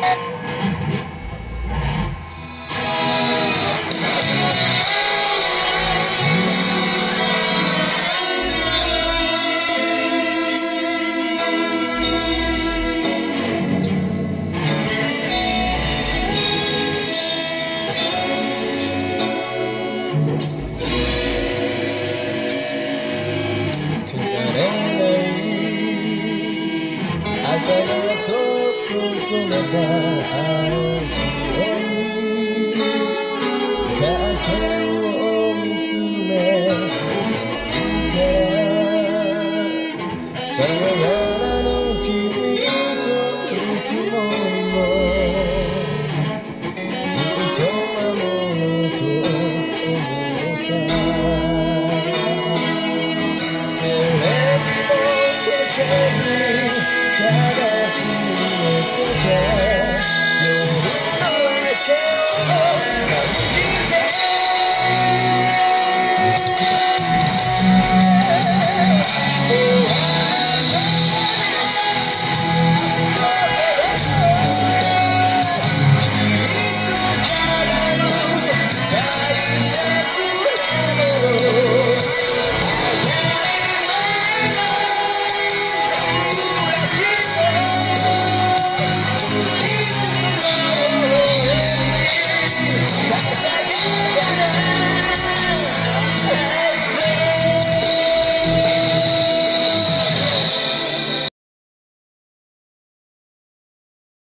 朝 soledad.